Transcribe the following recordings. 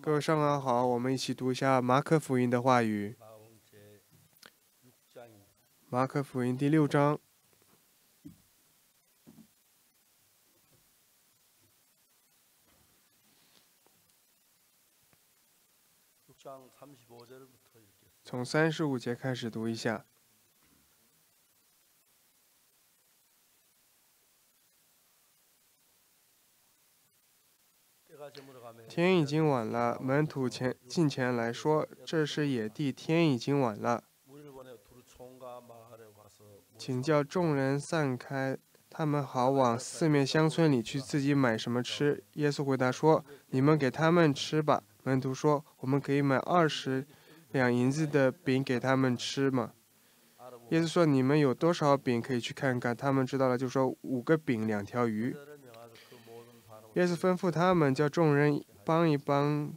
各位上午好，我们一起读一下马可福音的话语。马可福音第六章。从三十五节开始读一下。天已经晚了，门徒前进前来说：“这是野地，天已经晚了，请叫众人散开，他们好往四面乡村里去，自己买什么吃。”耶稣回答说：“你们给他们吃吧。”门徒说：“我们可以买二十两银子的饼给他们吃吗？”耶稣说：“你们有多少饼？可以去看看。”他们知道了，就说：“五个饼，两条鱼。”耶稣吩咐他们叫众人帮一帮，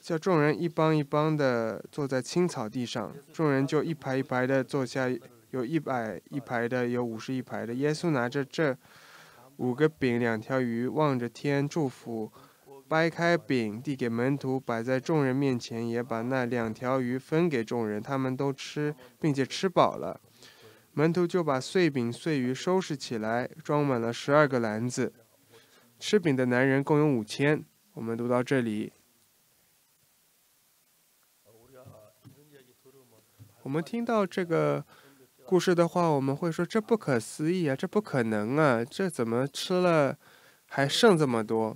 叫众人一帮一帮的坐在青草地上。众人就一排一排的坐下，有一百一排的，有五十一排的。耶稣拿着这五个饼、两条鱼，望着天祝福。掰开饼，递给门徒，摆在众人面前，也把那两条鱼分给众人，他们都吃，并且吃饱了。门徒就把碎饼碎鱼收拾起来，装满了十二个篮子。吃饼的男人共有五千。我们读到这里，我们听到这个故事的话，我们会说这不可思议啊，这不可能啊，这怎么吃了还剩这么多？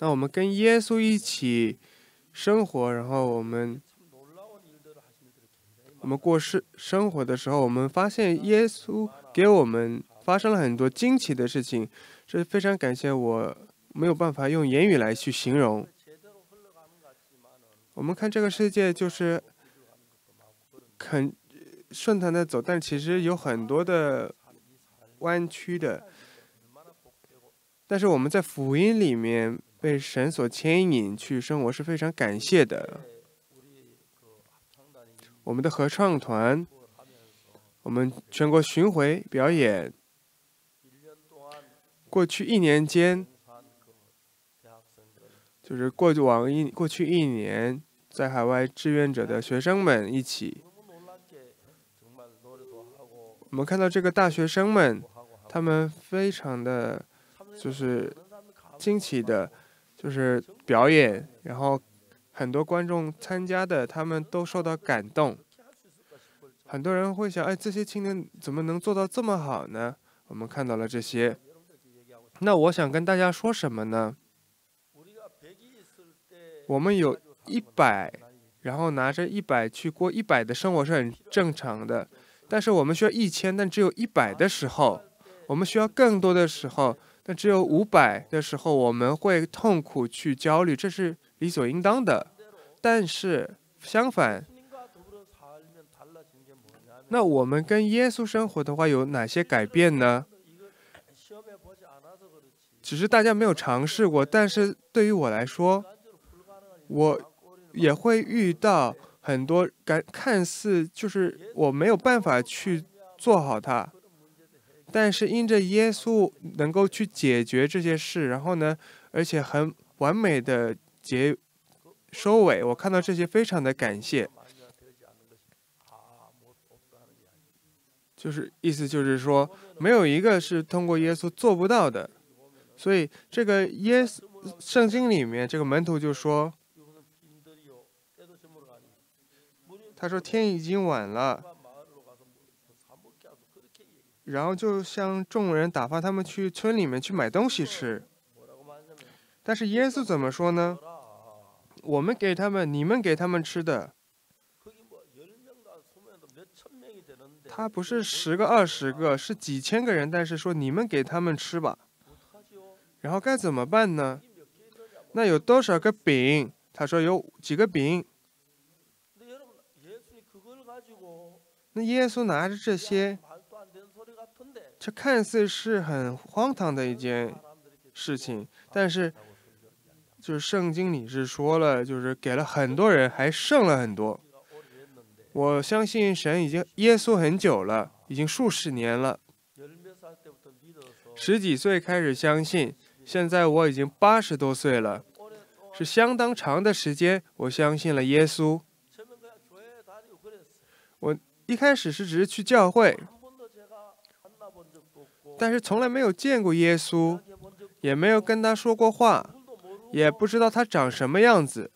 那我们跟耶稣一起生活，然后我们我们过世生活的时候，我们发现耶稣给我们发生了很多惊奇的事情，这非常感谢我没有办法用言语来去形容。我们看这个世界就是很顺畅的走，但其实有很多的弯曲的。但是我们在福音里面。被神所牵引去生活是非常感谢的。我们的合唱团，我们全国巡回表演，过去一年间，就是过往一过去一年，在海外志愿者的学生们一起，我们看到这个大学生们，他们非常的，就是惊奇的。就是表演，然后很多观众参加的，他们都受到感动。很多人会想，哎，这些青年怎么能做到这么好呢？我们看到了这些。那我想跟大家说什么呢？我们有一百，然后拿着一百去过一百的生活是很正常的。但是我们需要一千，但只有一百的时候，我们需要更多的时候。但只有五百的时候，我们会痛苦去焦虑，这是理所应当的。但是相反，那我们跟耶稣生活的话，有哪些改变呢？只是大家没有尝试过。但是对于我来说，我也会遇到很多感看似就是我没有办法去做好它。但是因着耶稣能够去解决这些事，然后呢，而且很完美的结收尾，我看到这些非常的感谢。就是意思就是说，没有一个是通过耶稣做不到的。所以这个耶稣圣经里面这个门徒就说，他说天已经晚了。然后就向众人打发他们去村里面去买东西吃，但是耶稣怎么说呢？我们给他们，你们给他们吃的，他不是十个二十个，是几千个人，但是说你们给他们吃吧。然后该怎么办呢？那有多少个饼？他说有几个饼。那耶稣拿着这些。这看似是很荒唐的一件事情，但是就是圣经里是说了，就是给了很多人，还剩了很多。我相信神已经耶稣很久了，已经数十年了。十几岁开始相信，现在我已经八十多岁了，是相当长的时间，我相信了耶稣。我一开始是只是去教会，但是从来没有见过耶稣，也没有跟他说过话，也不知道他长什么样子。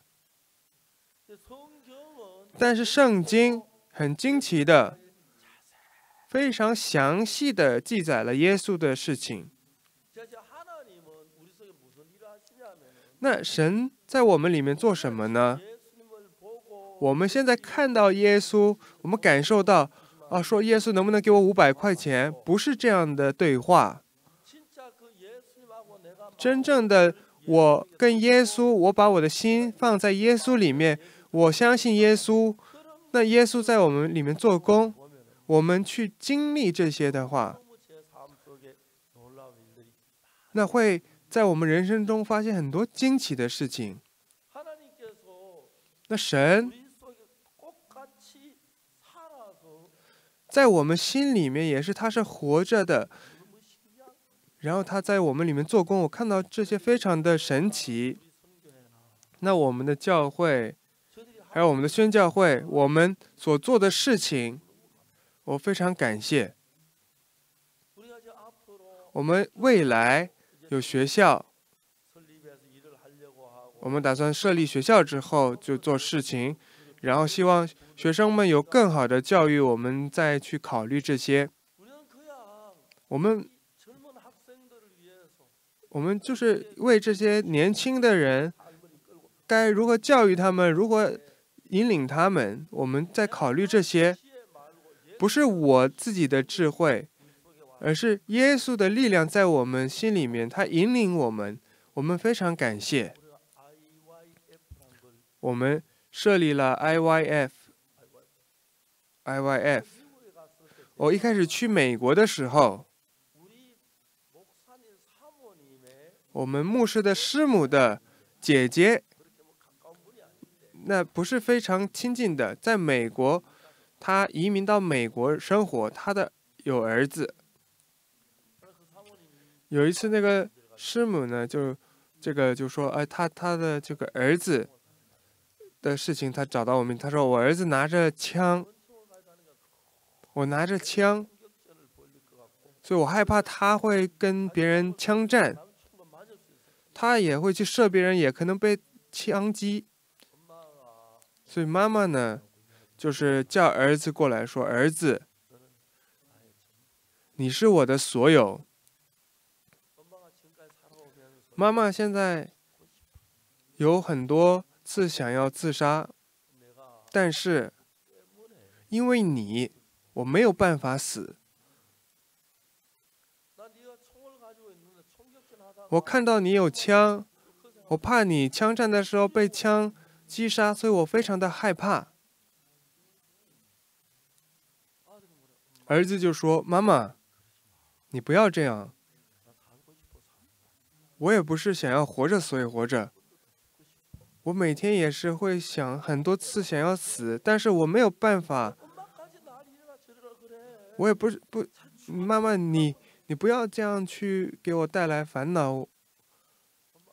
但是圣经很惊奇的。非常详细的记载了耶稣的事情。那神在我们里面做什么呢？我们现在看到耶稣，我们感受到啊，说耶稣能不能给我五百块钱？不是这样的对话。真正的我跟耶稣，我把我的心放在耶稣里面，我相信耶稣，那耶稣在我们里面做工。我们去经历这些的话，那会在我们人生中发现很多惊奇的事情。那神在我们心里面也是，他是活着的，然后他在我们里面做工。我看到这些非常的神奇。那我们的教会，还有我们的宣教会，我们所做的事情。我非常感谢。我们未来有学校，我们打算设立学校之后就做事情，然后希望学生们有更好的教育，我们再去考虑这些。我们，我们就是为这些年轻的人，该如何教育他们，如何引领他们，我们在考虑这些。不是我自己的智慧，而是耶稣的力量在我们心里面，他引领我们。我们非常感谢。我们设立了 IYF，IYF。我一开始去美国的时候，我们牧师的师母的姐姐，那不是非常亲近的，在美国。他移民到美国生活，他的有儿子。有一次，那个师母呢，就这个就说，哎，他他的这个儿子的事情，他找到我们，他说我儿子拿着枪，我拿着枪，所以我害怕他会跟别人枪战，他也会去射别人，也可能被枪击，所以妈妈呢。就是叫儿子过来说：“儿子，你是我的所有。”妈妈现在有很多次想要自杀，但是因为你，我没有办法死。我看到你有枪，我怕你枪战的时候被枪击杀，所以我非常的害怕。儿子就说：“妈妈，你不要这样。我也不是想要活着所以活着。我每天也是会想很多次想要死，但是我没有办法。我也不是不，妈妈你你不要这样去给我带来烦恼。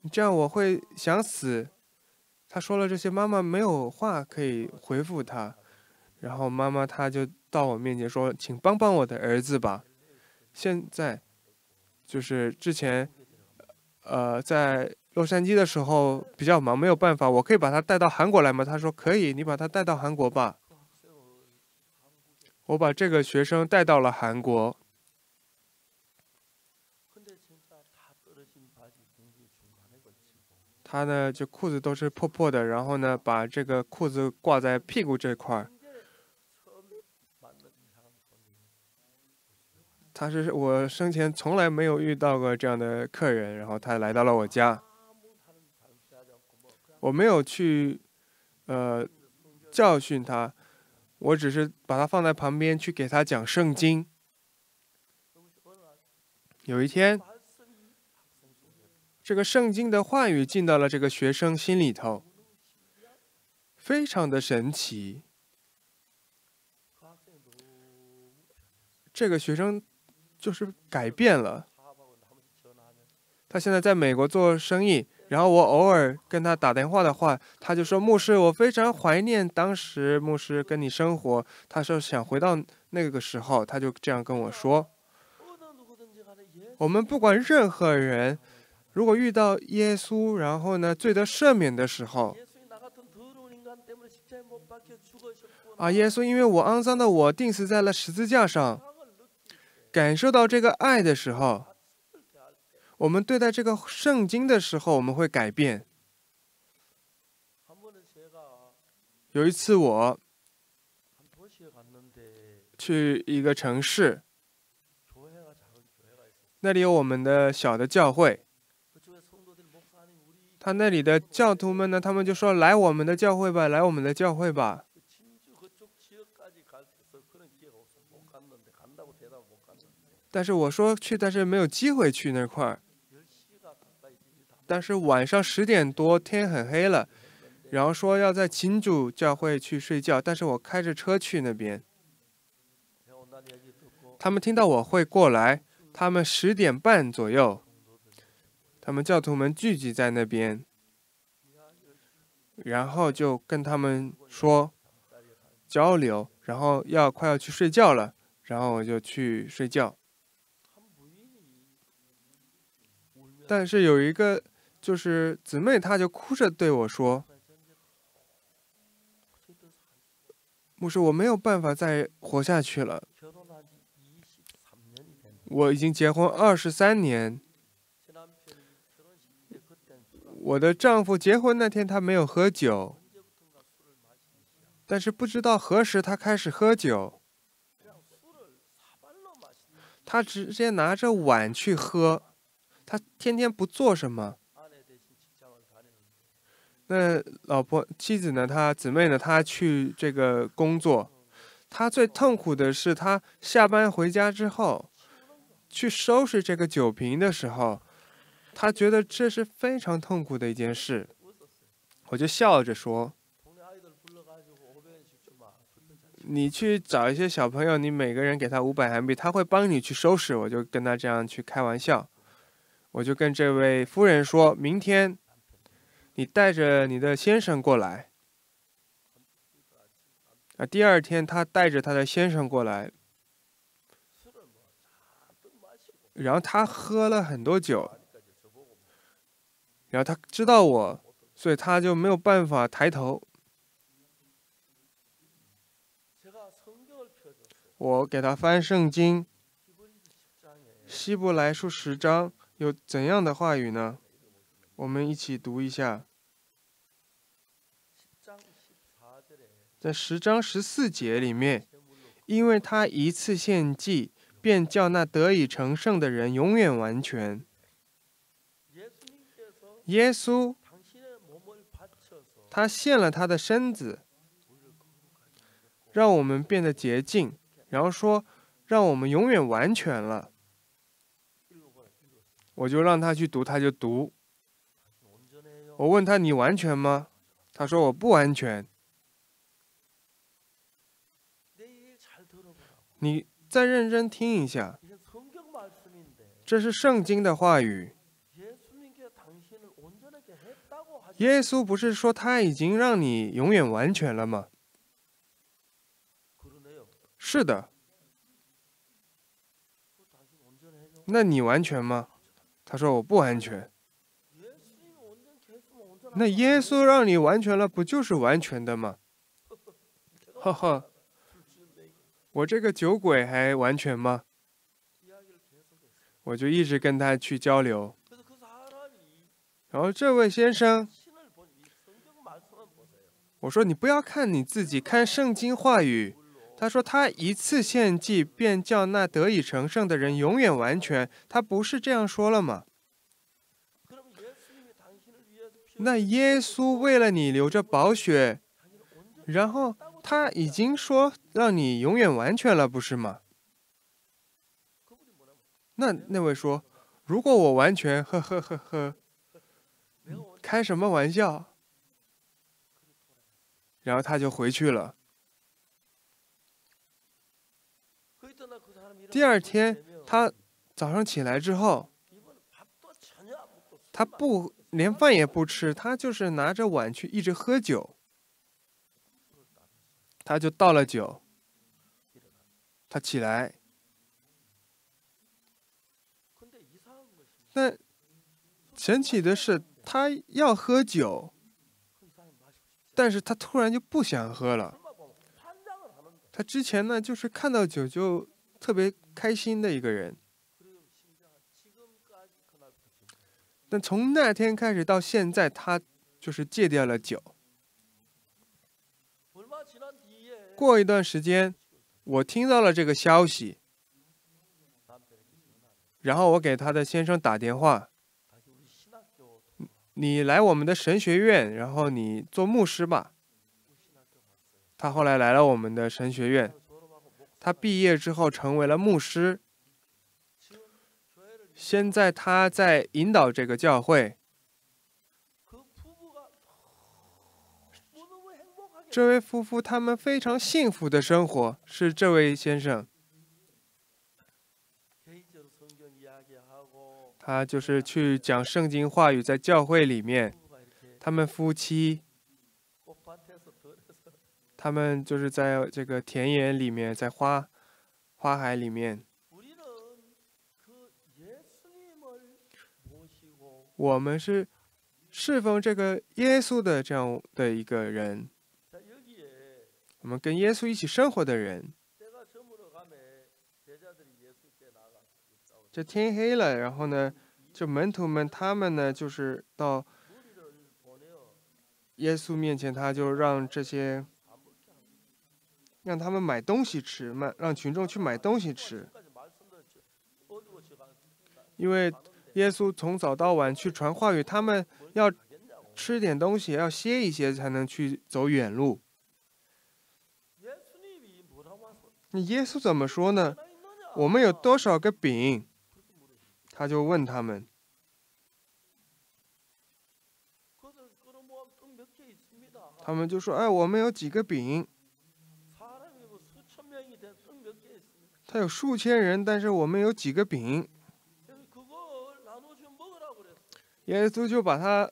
你这样我会想死。”他说了这些，妈妈没有话可以回复他。然后妈妈她就到我面前说：“请帮帮我的儿子吧。”现在就是之前，呃，在洛杉矶的时候比较忙，没有办法。我可以把他带到韩国来吗？他说可以，你把他带到韩国吧。我把这个学生带到了韩国。他呢，就裤子都是破破的，然后呢，把这个裤子挂在屁股这块儿。他是我生前从来没有遇到过这样的客人，然后他来到了我家，我没有去，呃，教训他，我只是把他放在旁边去给他讲圣经。有一天，这个圣经的话语进到了这个学生心里头，非常的神奇。这个学生。就是改变了，他现在在美国做生意，然后我偶尔跟他打电话的话，他就说：“牧师，我非常怀念当时牧师跟你生活。”他说想回到那个时候，他就这样跟我说。我们不管任何人，如果遇到耶稣，然后呢罪得赦免的时候，啊，耶稣因为我肮脏的我钉死在了十字架上，感受到这个爱的时候。我们对待这个圣经的时候，我们会改变。有一次，我去一个城市，那里有我们的小的教会。他那里的教徒们呢，他们就说：“来我们的教会吧，来我们的教会吧。”但是我说去，但是没有机会去那块儿。但是晚上十点多，天很黑了，然后说要在秦主教会去睡觉，但是我开着车去那边。他们听到我会过来，他们十点半左右，他们教徒们聚集在那边，然后就跟他们说交流，然后要快要去睡觉了，然后我就去睡觉。但是有一个。就是姊妹，她就哭着对我说：“牧师，我没有办法再活下去了。我已经结婚二十三年，我的丈夫结婚那天他没有喝酒，但是不知道何时他开始喝酒，他直接拿着碗去喝，他天天不做什么。”那老婆、妻子呢？他姊妹呢？他去这个工作，他最痛苦的是，他下班回家之后，去收拾这个酒瓶的时候，他觉得这是非常痛苦的一件事。我就笑着说：“你去找一些小朋友，你每个人给他五百韩币，他会帮你去收拾。”我就跟他这样去开玩笑，我就跟这位夫人说：“明天。”你带着你的先生过来，啊，第二天他带着他的先生过来，然后他喝了很多酒，然后他知道我，所以他就没有办法抬头。我给他翻圣经，希伯来书十章有怎样的话语呢？我们一起读一下，在十章十四节里面，因为他一次献祭，便叫那得以成圣的人永远完全。耶稣，他献了他的身子，让我们变得洁净，然后说，让我们永远完全了。我就让他去读，他就读。我问他：“你完全吗？”他说：“我不完全。”你再认真听一下，这是圣经的话语。耶稣不是说他已经让你永远完全了吗？是的。那你完全吗？他说：“我不完全。”那耶稣让你完全了，不就是完全的吗？呵呵，我这个酒鬼还完全吗？我就一直跟他去交流。然后这位先生，我说你不要看你自己，看圣经话语。他说他一次献祭便叫那得以成圣的人永远完全，他不是这样说了吗？那耶稣为了你流着宝血，然后他已经说让你永远完全了，不是吗？那那位说，如果我完全，呵呵呵呵，开什么玩笑？然后他就回去了。第二天他早上起来之后。他不连饭也不吃，他就是拿着碗去一直喝酒。他就倒了酒，他起来，但神奇的是，他要喝酒，但是他突然就不想喝了。他之前呢，就是看到酒就特别开心的一个人，但从那天开始到现在，他就是戒掉了酒。过一段时间，我听到了这个消息，然后我给他的先生打电话：“你来我们的神学院，然后你做牧师吧。”他后来来了我们的神学院，他毕业之后成为了牧师，现在他在引导这个教会。这位夫妇他们非常幸福的生活，是这位先生。他就是去讲圣经话语，在教会里面，他们夫妻，他们就是在这个田野里面，在花花海里面。我们是侍奉这个耶稣的这样的一个人。我们跟耶稣一起生活的人，这天黑了，然后呢，这门徒们他们呢，就是到耶稣面前，他就让这些让他们买东西吃，买让群众去买东西吃，因为耶稣从早到晚去传话语，他们要吃点东西，要歇一歇，才能去走远路。耶稣怎么说呢？我们有多少个饼？他就问他们。他们就说：“哎，我们有几个饼？”他有数千人，但是我们有几个饼？耶稣就把它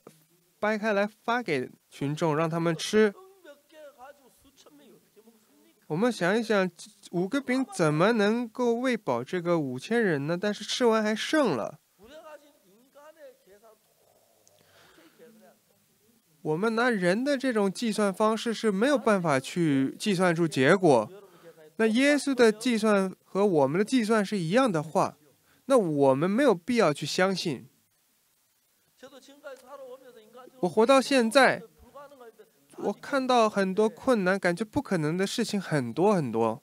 掰开来发给群众，让他们吃。我们想一想。五个饼怎么能够喂饱这个五千人呢？但是吃完还剩了。我们拿人的这种计算方式是没有办法去计算出结果。那耶稣的计算和我们的计算是一样的话，那我们没有必要去相信。我活到现在，我看到很多困难，感觉不可能的事情很多很多。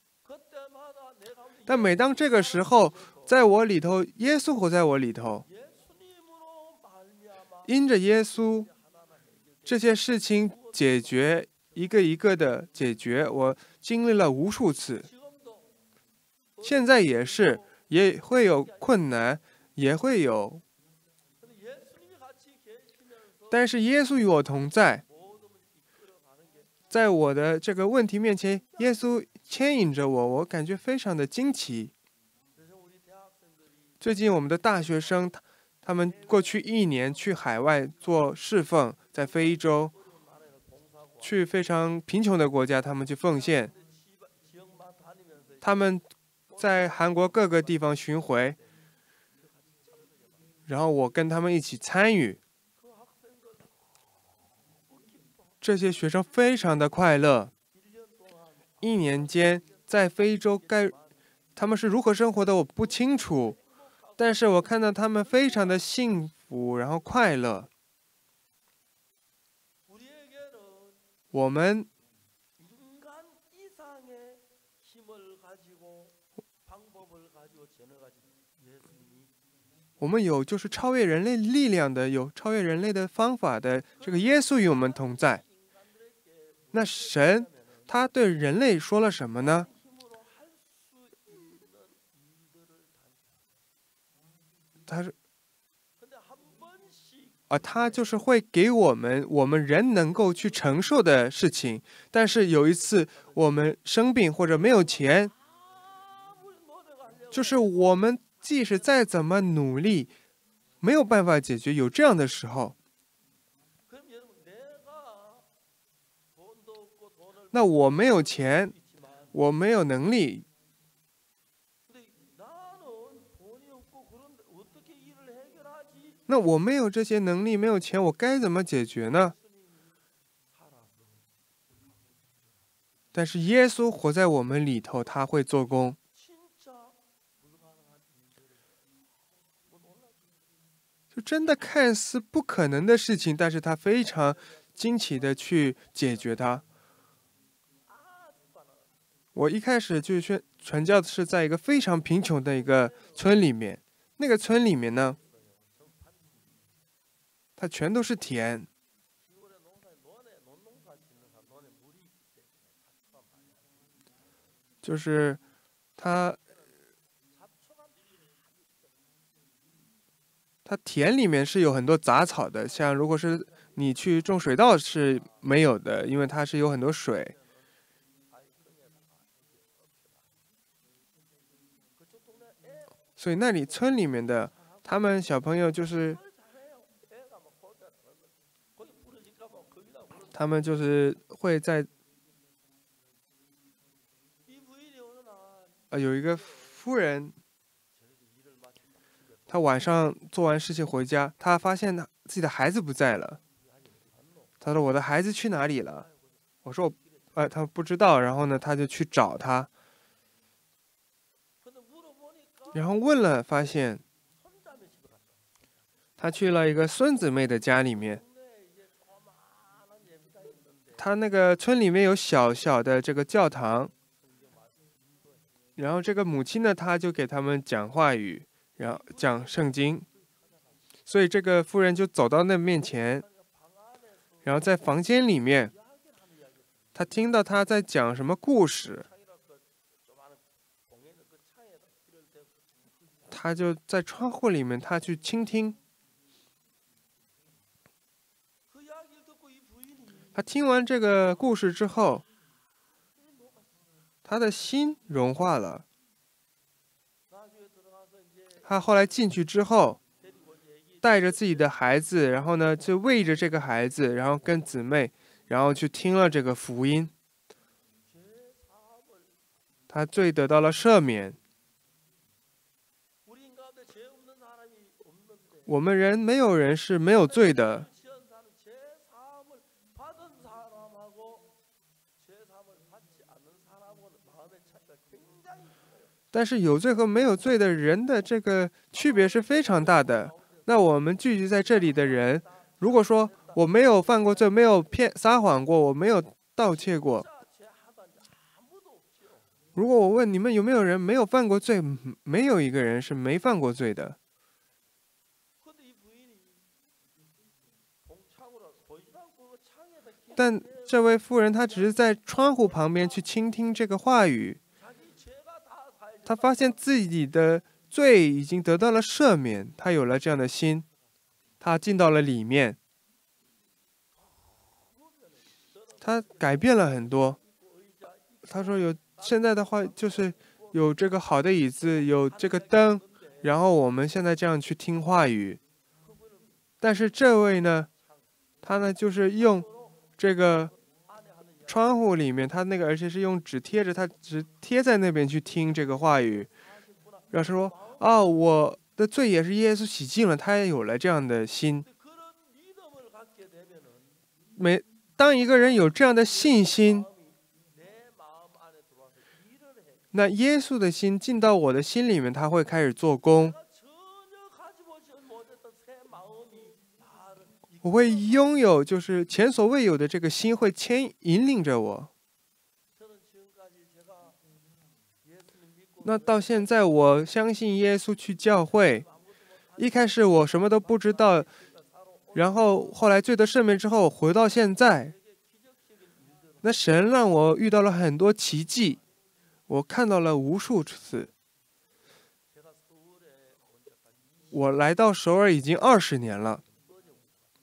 但每当这个时候，在我里头，耶稣活在我里头，因着耶稣，这些事情解决一个一个的解决，我经历了无数次，现在也是，也会有困难，也会有，但是耶稣与我同在，在我的这个问题面前，耶稣。牵引着我，我感觉非常的惊奇。最近我们的大学生，他们过去一年去海外做侍奉，在非洲，去非常贫穷的国家，他们去奉献。他们在韩国各个地方巡回，然后我跟他们一起参与。这些学生非常的快乐。一年间在非洲该他们是如何生活的我不清楚，但是我看到他们非常的幸福，然后快乐。我们我们有就是超越人类力量的，有超越人类的方法的，这个耶稣与我们同在。那神。他对人类说了什么呢？他是啊，他就是会给我们我们人能够去承受的事情。但是有一次我们生病或者没有钱，就是我们即使再怎么努力没有办法解决有这样的时候。那我没有钱我没有能力。那我没有这些能力没有钱我该怎么解决呢？但是耶稣活在我们里头他会做工。真的看似不可能的事情，但是他非常惊奇的去解决它。我一开始就是传教是在一个非常贫穷的一个村里面，那个村里面呢，它全都是田，就是他。它田里面是有很多杂草的像如果是你去种水稻是没有的因为它是有很多水。所以那里村里面的他们小朋友就是他们就是会在啊有一个夫人他晚上做完事情回家，他发现他自己的孩子不在了，他说我的孩子去哪里了，我说我，呃，他不知道，然后呢他就去找他。然后问了发现。他去了一个孙子妹的家里面，他那个村里面有小小的这个教堂。然后这个母亲呢，她就给他们讲话语。然后讲圣经。所以这个夫人就走到那面前然后在房间里面他听到他在讲什么故事他就在窗户里面他去倾听。他听完这个故事之后他的心融化了。他后来进去之后带着自己的孩子然后呢就喂着这个孩子然后跟姊妹然后去听了这个福音。他罪得到了赦免。我们人没有人是没有罪的但是有罪和没有罪的人的这个区别是非常大的。那我们聚集在这里的人如果说我没有犯过罪没有骗撒谎过我没有盗窃过。如果我问你们有没有人没有犯过罪没有一个人是没犯过罪的。但这位妇人她只是在窗户旁边去倾听这个话语他发现自己的罪已经得到了赦免他有了这样的心他进到了里面。他改变了很多。他说有现在的话就是有这个好的椅子有这个灯然后我们现在这样去听话语。但是这位呢他呢就是用这个窗户里面，他那个，而且是用纸贴着，他只贴在那边去听这个话语，老师说，啊，我的罪也是耶稣洗净了，他也有了这样的心。每当一个人有这样的信心，那耶稣的心进到我的心里面，他会开始做工。我会拥有就是前所未有的这个心会牵引领着我。那到现在，我相信耶稣去教会。一开始我什么都不知道，然后后来罪得赦免之后，回到现在，那神让我遇到了很多奇迹，我看到了无数次。我来到首尔已经二十年了。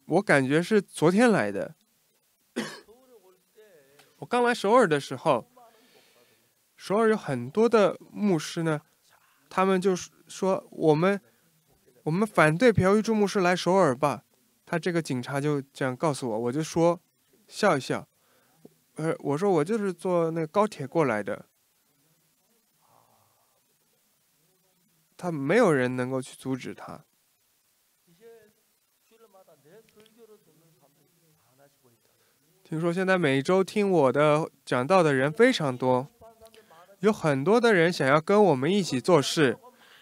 我感觉是昨天来的。我刚来首尔的时候首尔有很多的牧师呢他们就说我们我们反对朴玉柱牧师来首尔吧。他这个警察就这样告诉我我就说笑一笑。呃我说我就是坐那个高铁过来的。他没有人能够去阻止他。听说现在每周听我的讲道的人非常多有很多的人想要跟我们一起做事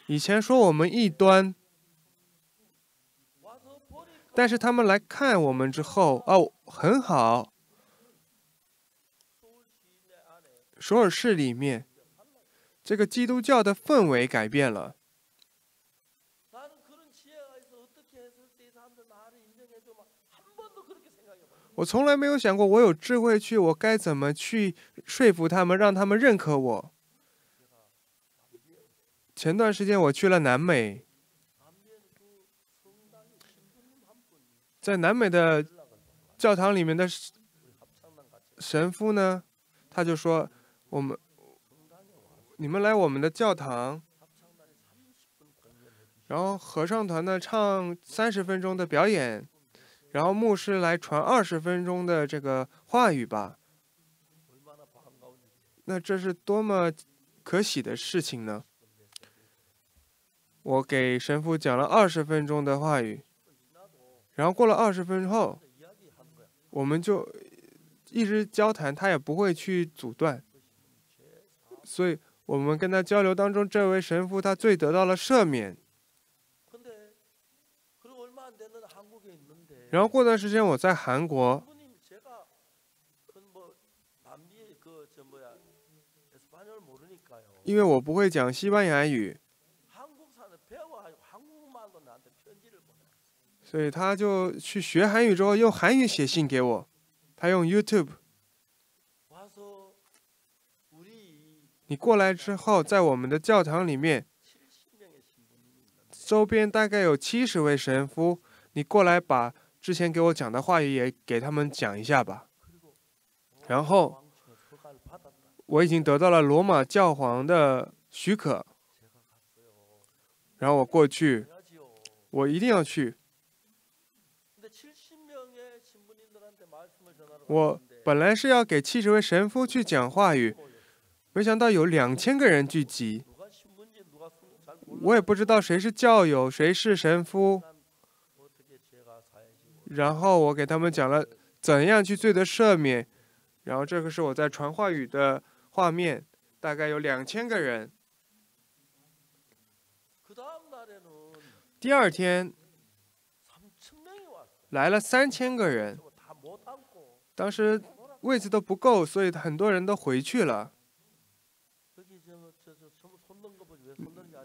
以前说我们异端但是他们来看我们之后哦很好首尔市里面这个基督教的氛围改变了。我从来没有想过，我有智慧去，我该怎么去说服他们，让他们认可我。前段时间我去了南美，在南美的教堂里面的神父呢，他就说：“我们，你们来我们的教堂，然后合唱团呢唱三十分钟的表演。”然后牧师来传二十分钟的这个话语吧。那这是多么可喜的事情呢？我给神父讲了二十分钟的话语。然后过了二十分钟后我们就一直交谈他也不会去阻断。所以我们跟他交流当中这位神父他最得到了赦免。然后过段时间我在韩国。因为我不会讲西班牙语，所以他就去学韩语之后，用韩语写信给我。他用 YouTube，你过来之后，在我们的教堂里面，周边大概有七十位神父，你过来把之前给我讲的话语也给他们讲一下吧。然后我已经得到了罗马教皇的许可。然后我过去我一定要去。我本来是要给七十位神父去讲话语没想到有两千个人聚集。我也不知道谁是教友谁是神父然后我给他们讲了怎样去罪得赦免，然后这个是我在传话语的画面，大概有两千个人。第二天来了三千个人，当时位置都不够，所以很多人都回去了。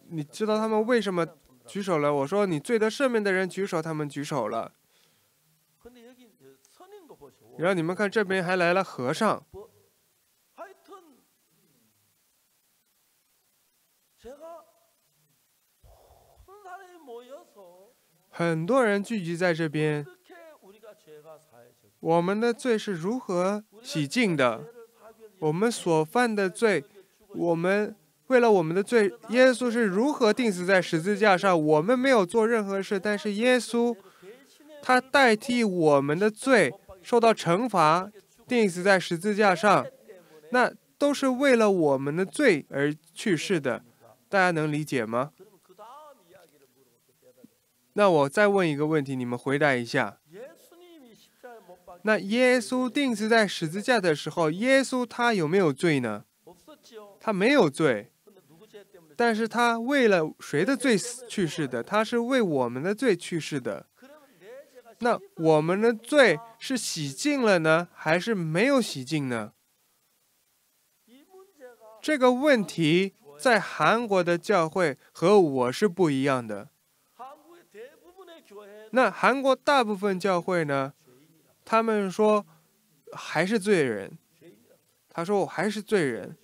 你知道他们为什么举手了？我说你罪得赦免的人举手，他们举手了。然后你们看这边还来了和尚。很多人聚集在这边我们的罪是如何洗净的？我们所犯的罪我们为了我们的罪耶稣是如何钉死在十字架上？我们没有做任何事但是耶稣他代替我们的罪受到惩罚，钉死在十字架上，那都是为了我们的罪而去世的。大家能理解吗？那我再问一个问题，你们回答一下。那耶稣钉死在十字架的时候，耶稣他有没有罪呢？他没有罪，但是他为了谁的罪死去世的？他是为我们的罪去世的。那我们的罪是洗净了呢还是没有洗净呢？这个问题在韩国的教会和我是不一样的。那韩国大部分教会呢他们说还是罪人他说我还是罪人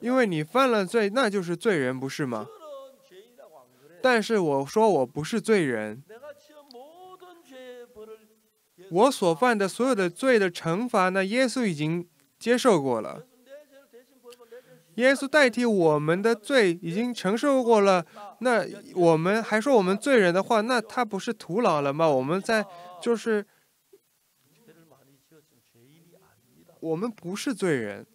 因为你犯了罪那就是罪人不是吗？但是我说我不是罪人我所犯的所有的罪的惩罚呢耶稣已经接受过了。耶稣代替我们的罪已经承受过了那我们还说我们罪人的话那他不是徒劳了吗？我们在就是我们不是罪人。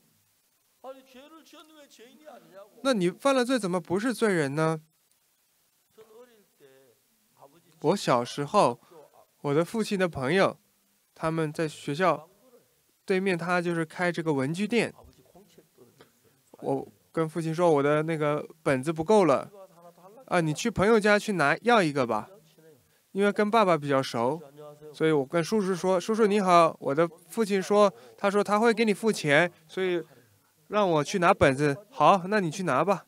那你犯了罪怎么不是罪人呢？我小时候我的父亲的朋友他们在学校对面他就是开这个文具店。我跟父亲说我的那个本子不够了。啊你去朋友家去拿要一个吧。因为跟爸爸比较熟所以我跟叔叔说叔叔你好我的父亲说他说他会给你付钱所以让我去拿本子。好那你去拿吧。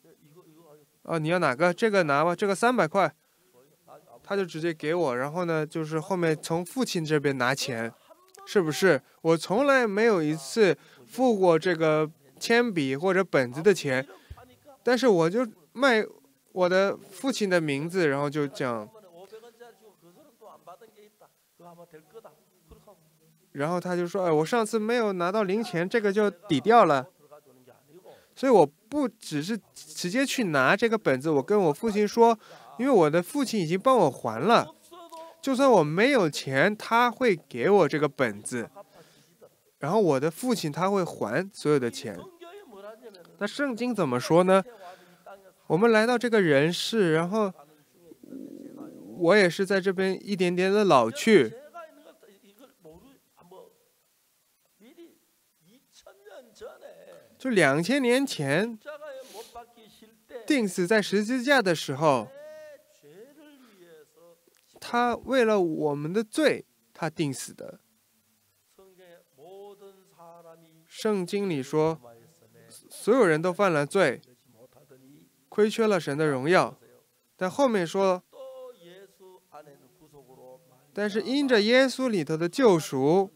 啊你要哪个？这个拿吧这个三百块。他就直接给我然后呢就是后面从父亲这边拿钱是不是？我从来没有一次付过这个铅笔或者本子的钱但是我就卖我的父亲的名字然后就讲然后他就说哎我上次没有拿到零钱这个就抵掉了。所以我不只是直接去拿这个本子我跟我父亲说因为我的父亲已经帮我还了就算我没有钱他会给我这个本子然后我的父亲他会还所有的钱。那圣经怎么说呢？我们来到这个人世然后我也是在这边一点点的老去。就两千年前定死在十字架的时候他为了我们的罪他定死的。圣经里说所有人都犯了罪亏缺了神的荣耀。但后面说但是因着耶稣里头的救赎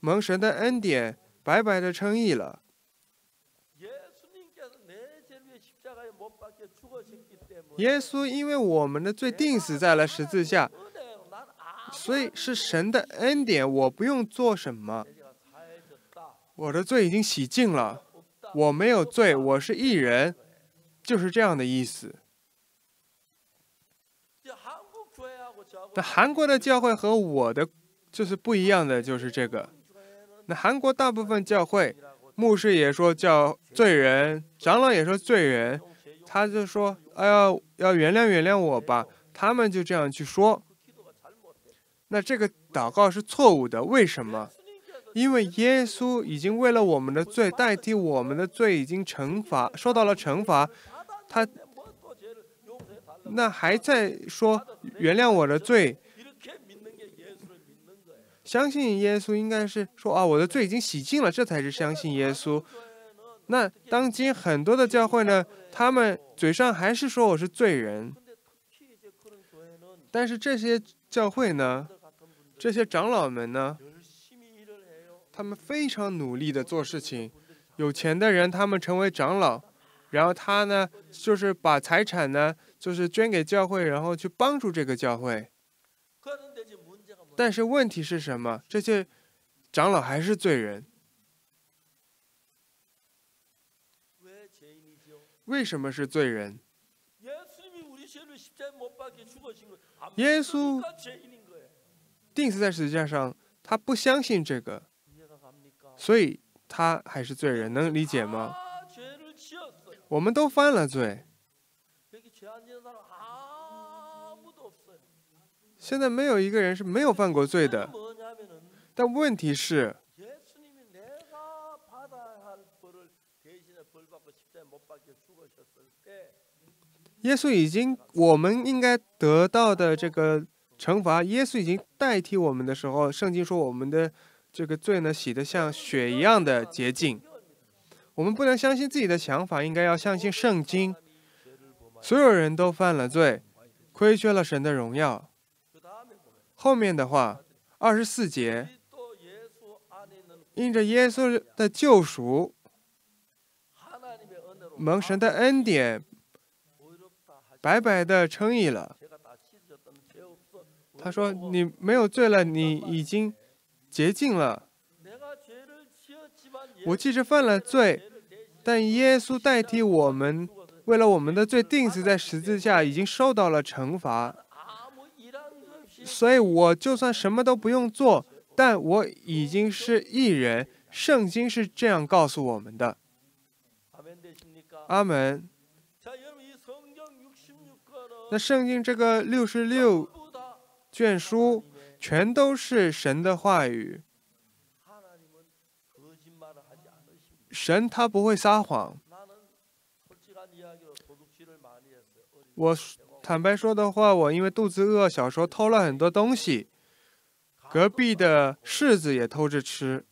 蒙神的恩典白白的称义了。耶稣因为我们的罪定死在了十字架所以是神的恩典我不用做什么。我的罪已经洗净了我没有罪我是一人就是这样的意思。那韩国的教会和我的就是不一样的就是这个。那韩国大部分教会牧师也说叫罪人长老也说罪人他就说哎呀要原谅原谅我吧。他们就这样去说。那这个祷告是错误的为什么？因为耶稣已经为了我们的罪代替我们的罪已经惩罚受到了惩罚。他那还在说原谅我的罪。相信耶稣应该是说啊我的罪已经洗净了这才是相信耶稣那当今很多的教会呢他们嘴上还是说我是罪人。但是这些教会呢这些长老们呢他们非常努力的做事情。有钱的人他们成为长老然后他呢就是把财产呢就是捐给教会然后去帮助这个教会。但是问题是什么？这些长老还是罪人为什么是罪人？耶稣定死在十字架上，他不相信这个，所以他还是罪人，能理解吗？我们都犯了罪。现在没有一个人是没有犯过罪的，但问题是。耶稣已经我们应该得到的这个惩罚，耶稣已经代替我们的时候，圣经说我们的这个罪呢，洗得像血一样的洁净。我们不能相信自己的想法，应该要相信圣经。所有人都犯了罪，亏缺了神的荣耀。后面的话，二十四节，因着耶稣的救赎，蒙神的恩典，白白的称义了。他说：“你没有罪了，你已经洁净了。我即使犯了罪，但耶稣代替我们，为了我们的罪定死在十字架，已经受到了惩罚。所以我就算什么都不用做，但我已经是义人。圣经是这样告诉我们的。”阿门。那圣经这个六十六卷书全都是神的话语。神他不会撒谎。我坦白说的话我因为肚子饿小时候偷了很多东西隔壁的柿子也偷着吃。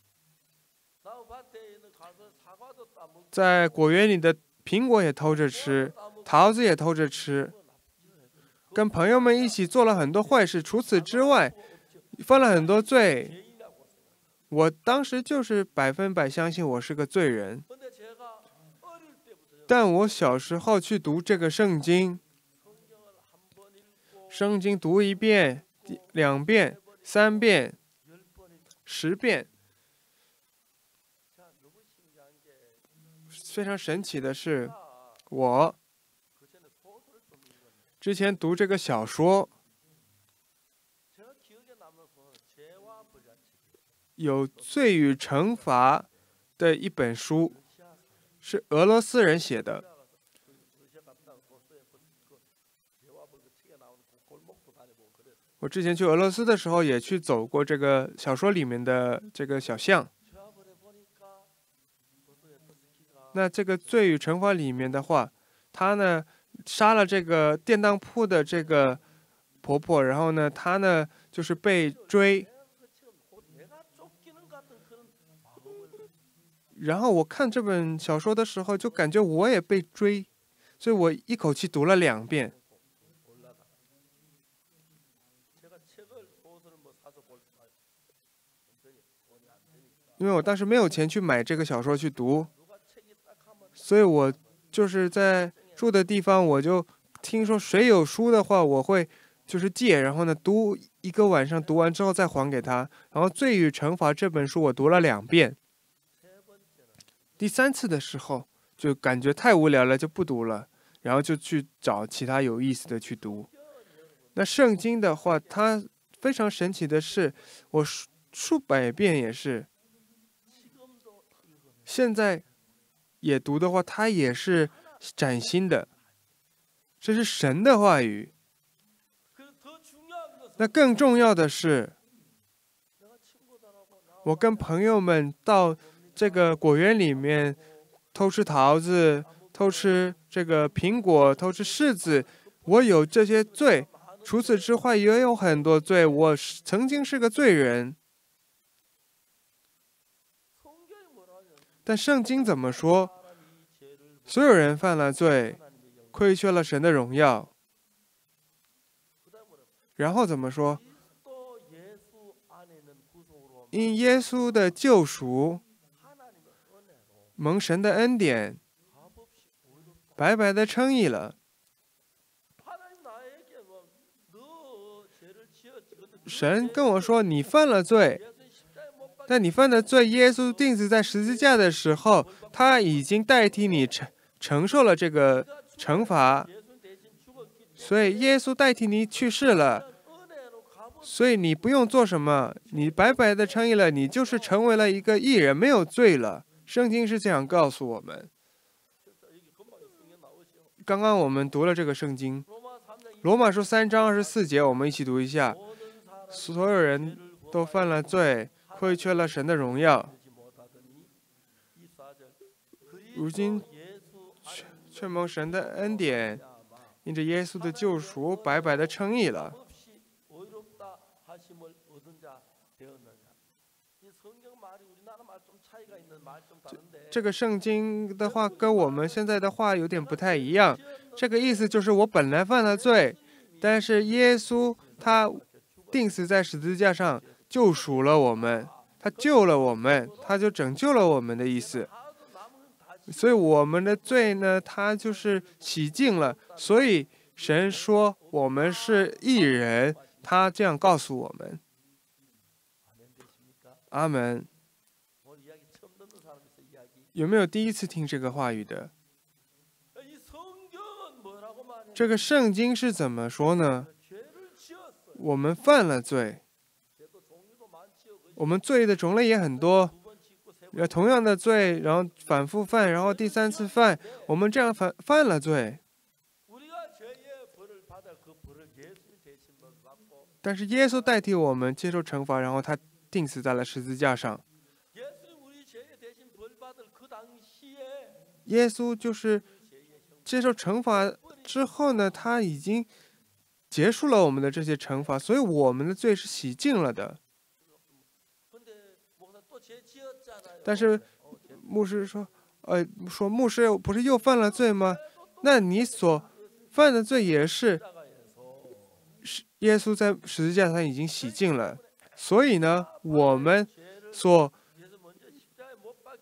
在果园里的苹果也偷着吃桃子也偷着吃。跟朋友们一起做了很多坏事除此之外犯了很多罪我当时就是百分百相信我是个罪人。但我小时候去读这个圣经圣经读一遍两遍三遍十遍非常神奇的是我之前读这个小说有罪与惩罚的一本书是俄罗斯人写的。我之前去俄罗斯的时候也去走过这个小说里面的这个小巷。那这个罪与惩罚里面的话它呢杀了这个店当铺的这个婆婆，然后呢，她呢就是被追。然后我看这本小说的时候就感觉我也被追，所以我一口气读了两遍。因为我当时没有钱去买这个小说去读，所以我就是在。住的地方我就听说谁有书的话我会就是借然后呢读一个晚上读完之后再还给他。然后罪与惩罚这本书我读了两遍。第三次的时候就感觉太无聊了就不读了然后就去找其他有意思的去读。那圣经的话它非常神奇的是我数数百遍也是。现在也读的话它也是崭新的。这是神的话语。那更重要的是我跟朋友们到这个果园里面偷吃桃子偷吃这个苹果偷吃柿子我有这些罪除此之外也有很多罪我曾经是个罪人。但圣经怎么说？所有人犯了罪，亏缺了神的荣耀。然后怎么说？因耶稣的救赎，蒙神的恩典，白白的称义了。神跟我说：“你犯了罪，但你犯的罪，耶稣钉死在十字架的时候，他已经代替你承承受了这个惩罚，所以耶稣代替你去世了，所以你不用做什么，你白白的称意了，你就是成为了一个艺人，没有罪了。圣经是这样告诉我们，刚刚我们读了这个圣经，罗马书三章二十四节，我们一起读一下，所有人都犯了罪，亏缺了神的荣耀。如今却却蒙神的恩典，因着耶稣的救赎，白白的称义了。这这个圣经的话跟我们现在的话有点不太一样，这个意思就是我本来犯了罪，但是耶稣他定死在十字架上，救赎了我们，他救了我们，他就拯救了我们的意思。所以我们的罪呢，它就是洗净了，所以神说我们是一人，他这样告诉我们。阿门。有没有第一次听这个话语的？这个圣经是怎么说呢？我们犯了罪，我们罪的种类也很多。同样的罪然后反复犯然后第三次犯我们这样犯犯了罪。但是耶稣代替我们接受惩罚然后他钉死在了十字架上。耶稣就是接受惩罚之后呢他已经结束了我们的这些惩罚所以我们的罪是洗净了的。但是牧师说，呃，说牧师不是又犯了罪吗？那你所犯的罪也是，是耶稣在十字架上已经洗净了。所以呢，我们所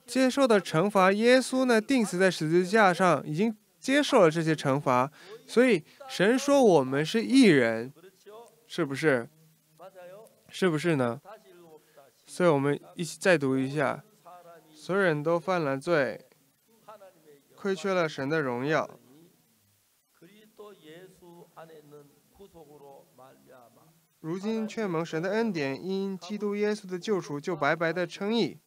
接受的惩罚，耶稣呢定死在十字架上已经接受了这些惩罚。所以神说我们是一人，是不是？是不是呢？所以我们一起再读一下。所有人都犯了罪亏缺了神的荣耀。如今却蒙神的恩典因基督耶稣的救赎就白白的称义。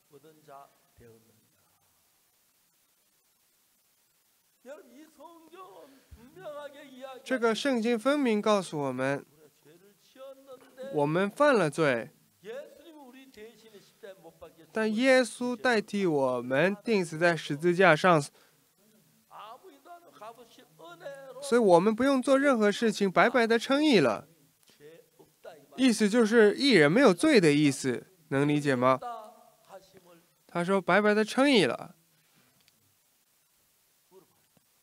这个圣经分明告诉我们我们犯了罪但耶稣代替我们钉死在十字架上，所以我们不用做任何事情，白白的称意了。意思就是一人没有罪的意思，能理解吗？他说白白的称意了。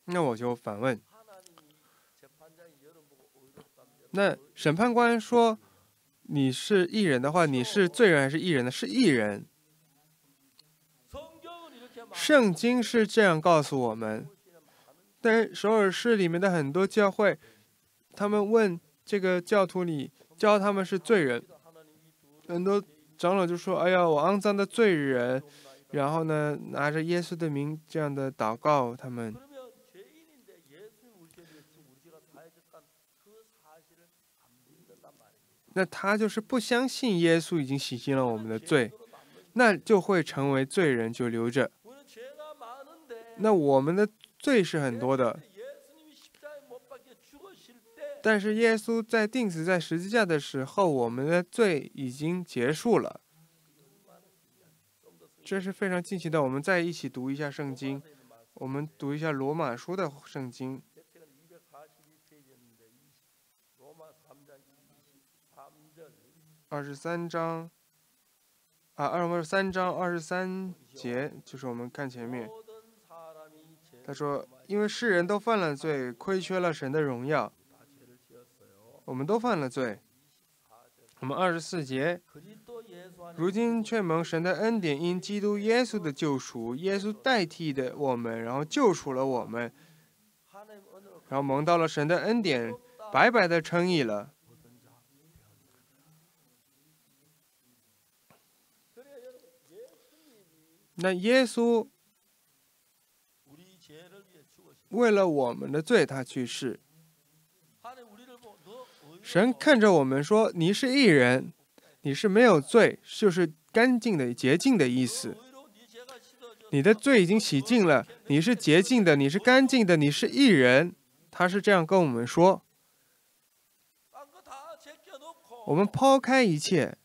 那我就反问。那审判官说，你是艺人的话，你是罪人还是艺人呢？是艺人。圣经是这样告诉我们，但是首尔市里面的很多教会，他们问这个教徒里教他们是罪人，很多长老就说，哎呀，我肮脏的罪人，然后呢拿着耶稣的名这样的祷告他们。那他就是不相信耶稣已经洗净了我们的罪，那就会成为罪人，就留着。那我们的罪是很多的。但是耶稣在钉死在十字架的时候，我们的罪已经结束了。这是非常惊奇的。我们再一起读一下圣经，我们读一下罗马书的圣经。二十三章，啊，二十三章二十三节，就是我们看前面。他说因为世人都犯了罪亏缺了神的荣耀。我们都犯了罪。我们二十四节如今却蒙神的恩典因基督耶稣的救赎耶稣代替的我们然后救赎了我们。然后蒙到了神的恩典白白的称义了。那耶稣为了我们的罪他去世。神看着我们说你是一人你是没有罪就是干净的洁净的意思。你的罪已经洗净了你是洁净的你是干净的你是一人。他是这样跟我们说。我们抛开一切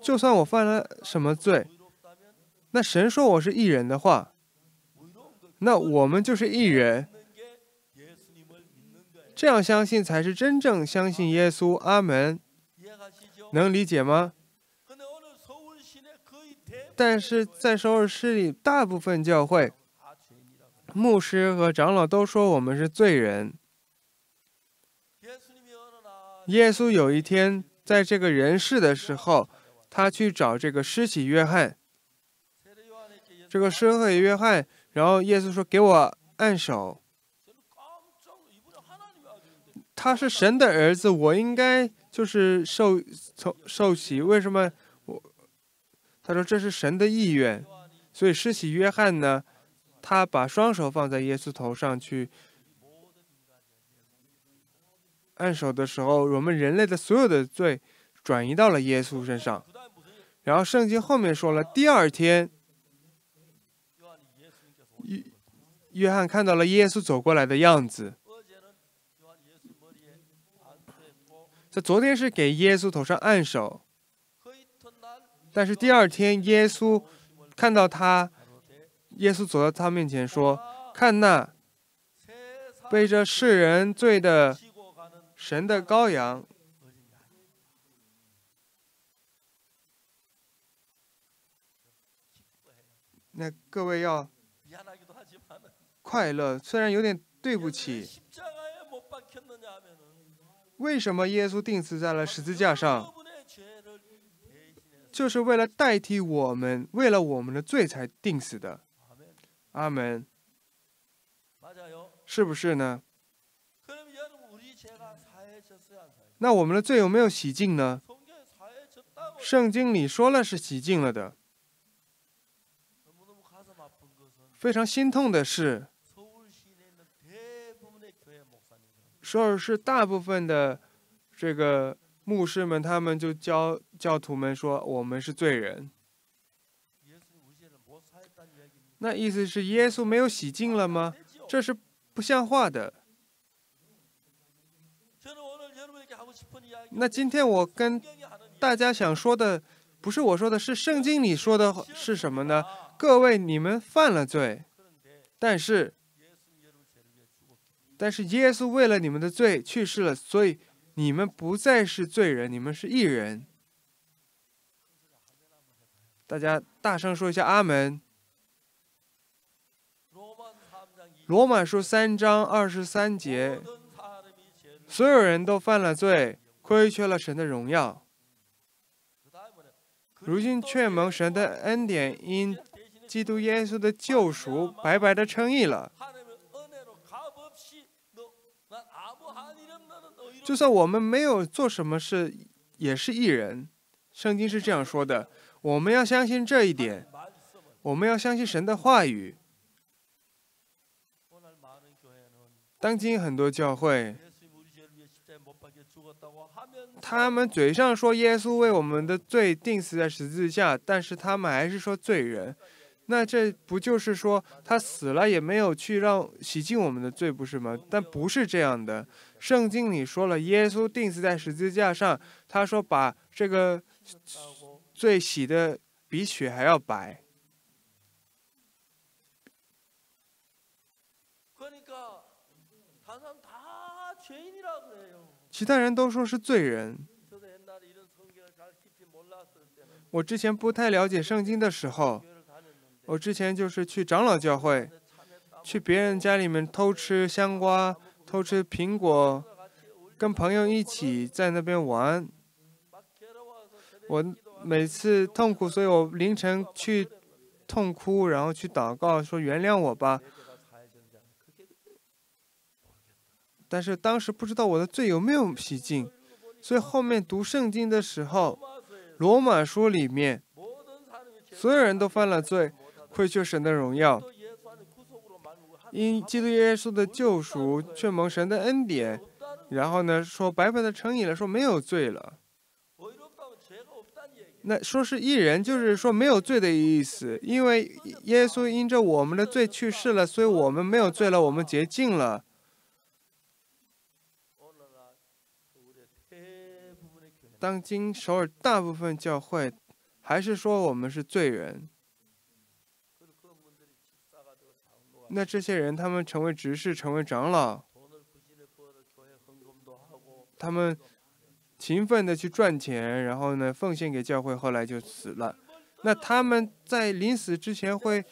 就算我犯了什么罪那神说我是异人的话，那我们就是异人。这样相信才是真正相信耶稣。阿门。能理解吗？但是在首尔市里，大部分教会、牧师和长老都说我们是罪人。耶稣有一天在这个人世的时候，他去找这个施洗约翰。这个施洗约翰，然后耶稣说：“给我按手。”他是神的儿子，我应该就是受从受洗。为什么我？他说这是神的意愿，所以施洗约翰呢，他把双手放在耶稣头上去按手的时候，我们人类的所有的罪转移到了耶稣身上。然后圣经后面说了，第二天。约翰看到了耶稣走过来的样子。在昨天是给耶稣头上按手，但是第二天耶稣看到他，耶稣走到他面前说：“看那背着世人罪的神的羔羊。”那各位要。快乐虽然有点对不起。为什么耶稣钉死在了十字架上？就是为了代替我们为了我们的罪才钉死的。阿门。是不是呢？那我们的罪有没有洗净呢？圣经里说了是洗净了的。非常心痛的是时候是大部分的这个牧师们他们就教教徒们说我们是罪人。那意思是耶稣没有洗净了吗？这是不像话的。那今天我跟大家想说的不是我说的是圣经里说的是什么呢？各位你们犯了罪但是但是耶稣为了你们的罪去世了所以你们不再是罪人你们是异人。大家大声说一下阿门。罗马书三章二十三节所有人都犯了罪亏缺了神的荣耀。如今却蒙神的恩典因基督耶稣的救赎白白的称义了。就算我们没有做什么事也是一人。圣经是这样说的我们要相信这一点我们要相信神的话语。当今很多教会他们嘴上说耶稣为我们的罪定死在十字架但是他们还是说罪人。那这不就是说他死了也没有去让洗净我们的罪不是吗？但不是这样的圣经里说了，耶稣钉死在十字架上，他说把这个罪洗的比血还要白。其他人都说是罪人。我之前不太了解圣经的时候，我之前就是去长老教会，去别人家里面偷吃香瓜、偷吃苹果跟朋友一起在那边玩。我每次痛苦所以我凌晨去痛哭然后去祷告说原谅我吧。但是当时不知道我的罪有没有洗净所以后面读圣经的时候罗马书里面所有人都犯了罪愧疚神的荣耀。因基督耶稣的救赎，却蒙神的恩典，然后呢，说白白的成瘾了，说没有罪了。那说是一人，就是说没有罪的意思，因为耶稣因着我们的罪去世了，所以我们没有罪了，我们洁净了。当今首尔大部分教会，还是说我们是罪人。那这些人他们成为执事成为长老。他们勤奋的去赚钱然后呢奉献给教会后来就死了。那他们在临死之前会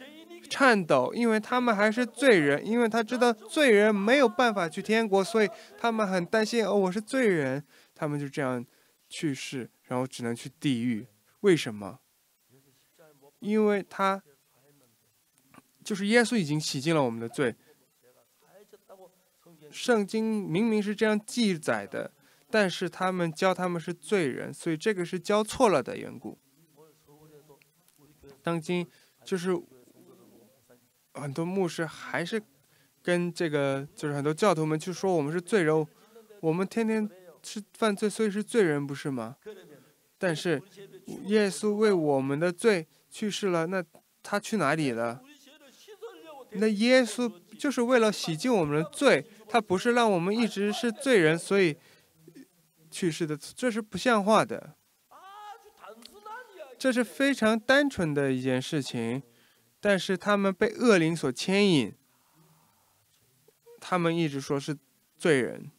颤抖因为他们还是罪人因为他知道罪人没有办法去天国所以他们很担心哦我是罪人。他们就这样去世然后只能去地狱。为什么？因为他就是耶稣已经洗净了我们的罪。圣经明明是这样记载的但是他们教他们是罪人所以这个是教错了的缘故。当今就是很多牧师还是跟这个就是很多教徒们去说我们是罪人我们天天是犯罪所以是罪人不是吗？但是耶稣为我们的罪去世了那他去哪里了？那耶稣就是为了洗净我们的罪，他不是让我们一直是罪人，所以去世的，这是不像话的。这是非常单纯的一件事情，但是他们被恶灵所牵引，他们一直说是罪人。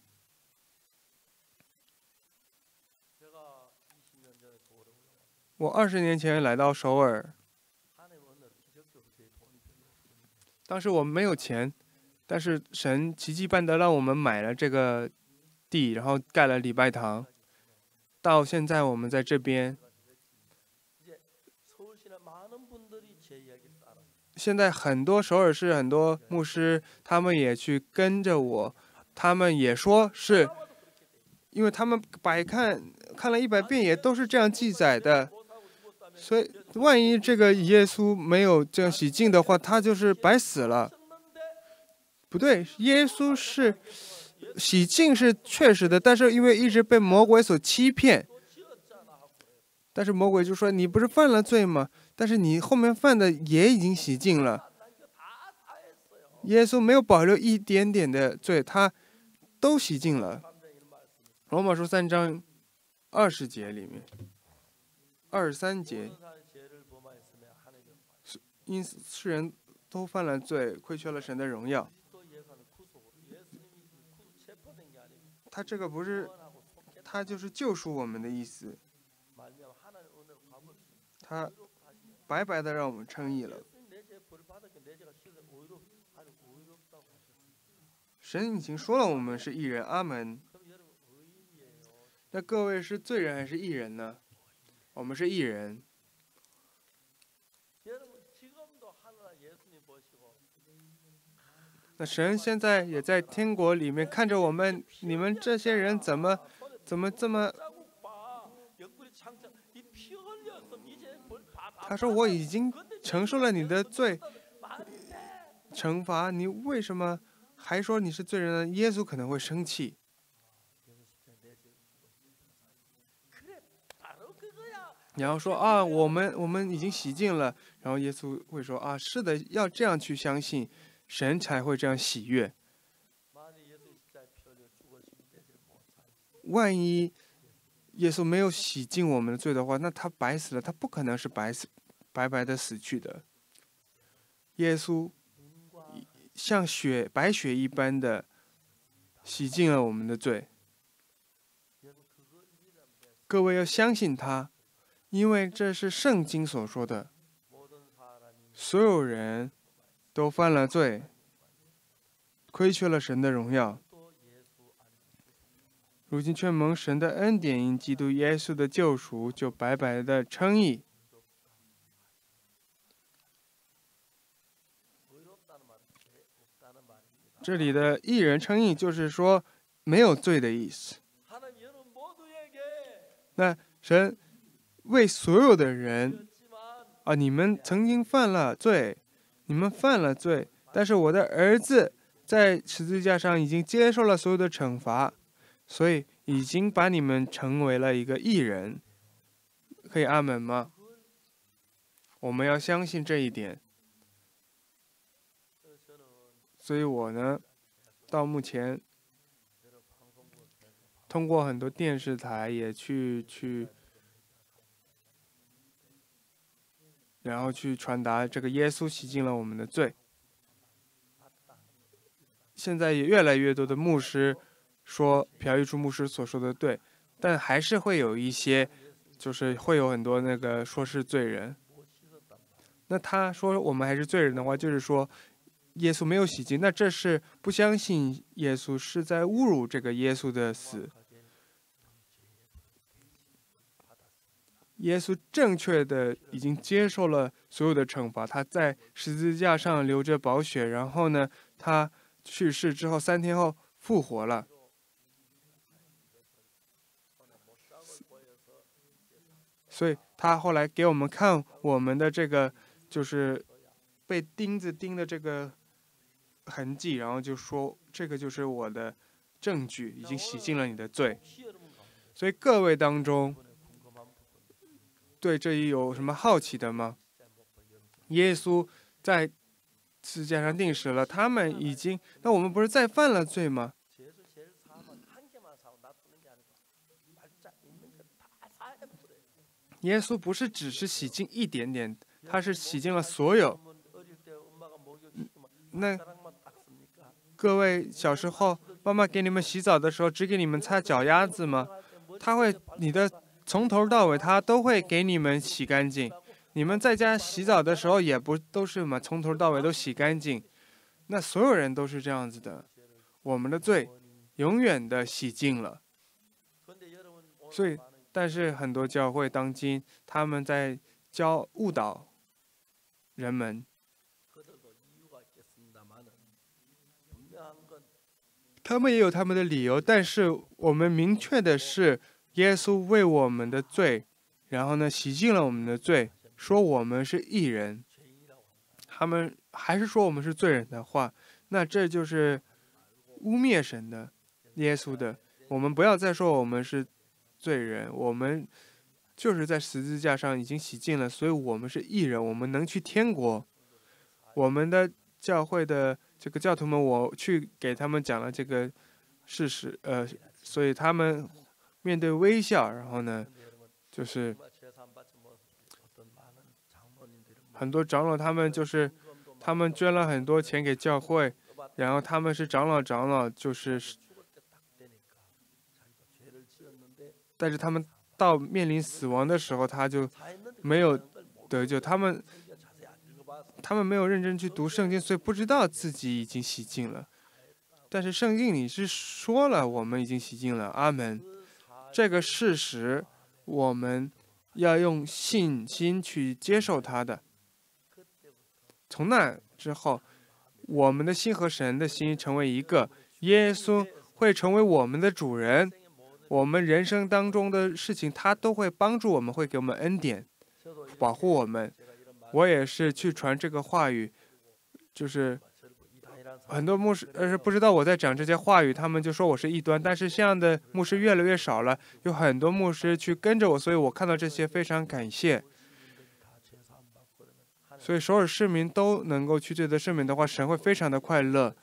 我二十年前来到首尔，当时我们没有钱，但是神奇迹般的让我们买了这个地，然后盖了礼拜堂。到现在我们在这边。现在很多首尔市很多牧师，他们也去跟着我，他们也说是，因为他们百看看了一百遍，也都是这样记载的。所以，万一这个耶稣没有这样洗净的话，他就是白死了。不对，耶稣是洗净是确实的，但是因为一直被魔鬼所欺骗，但是魔鬼就说：“你不是犯了罪吗？”但是你后面犯的也已经洗净了，耶稣没有保留一点点的罪，他都洗净了。罗马书三章二十节里面，二十三节，因世人都犯了罪，亏缺了神的荣耀。他这个不是，他就是救赎我们的意思。他。白白的让我们称义了。神已经说了，我们是艺人。阿门。那各位是罪人还是艺人呢？我们是艺人。那神现在也在天国里面看着我们，你们这些人怎么怎么这么？他说：“我已经承受了你的罪，惩罚你，为什么还说你是罪人呢？耶稣可能会生气。你要说啊，我们我们已经洗净了。然后耶稣会说啊，是的，要这样去相信，神才会这样喜悦。万一……”耶稣没有洗净我们的罪的话，那他白死了，他不可能是白死、白白的死去的。耶稣像雪白雪一般的洗净了我们的罪。各位要相信他，因为这是圣经所说的。所有人都犯了罪，亏缺了神的荣耀。如今却蒙神的恩典，因基督耶稣的救赎，就白白的称义。这里的一人称义，就是说没有罪的意思。那神为所有的人啊，你们曾经犯了罪，你们犯了罪，但是我的儿子在十字架上已经接受了所有的惩罚。所以已经把你们成为了一个艺人，可以阿门吗？我们要相信这一点。所以我呢，到目前通过很多电视台也去去，然后去传达这个耶稣洗净了我们的罪。现在也越来越多的牧师。说朴玉珠牧师所说的对，但还是会有一些，就是会有很多那个说是罪人。那他说我们还是罪人的话，就是说耶稣没有洗净，那这是不相信耶稣，是在侮辱这个耶稣的死。耶稣正确的已经接受了所有的惩罚，他在十字架上流着宝血，然后呢，他去世之后三天后复活了。所以他后来给我们看我们的这个，就是被钉子钉的这个痕迹，然后就说这个就是我的证据，已经洗净了你的罪。所以各位当中，对这一有什么好奇的吗？耶稣在世界上定死了，他们已经，那我们不是再犯了罪吗？耶稣不是只是洗净一点点，他是洗净了所有。那各位小时候，妈妈给你们洗澡的时候，只给你们擦脚丫子吗？他会你的从头到尾他都会给你们洗干净，你们在家洗澡的时候也不都是嘛，从头到尾都洗干净，那所有人都是这样子的，我们的罪永远的洗净了。所以，但是很多教会当今他们在教误导人们。他们也有他们的理由，但是我们明确的是。耶稣为我们的罪然后呢洗净了我们的罪说我们是异人。他们还是说我们是罪人的话那这就是污蔑神的耶稣的。我们不要再说我们是罪人我们就是在十字架上已经洗净了所以我们是异人我们能去天国。我们的教会的这个教徒们我去给他们讲了这个事实呃所以他们面对微笑然后呢就是很多长老他们就是他们捐了很多钱给教会然后他们是长老长老就是但是他们到面临死亡的时候他就没有得救他们他们没有认真去读圣经所以不知道自己已经洗净了但是圣经里是说了我们已经洗净了阿门这个事实，我们要用信心去接受。他的从那之后，我们的心和神的心成为一个耶稣，会成为我们的主人。我们人生当中的事情，他都会帮助我们，会给我们恩典，保护我们。我也是去传这个话语，就是。很多牧师呃是不知道我在讲这些话语，他们就说我是异端。但是这样的牧师越来越少了，有很多牧师去跟着我，所以我看到这些非常感谢。所以首尔市民都能够去罪得赦免的话，神会非常的快乐。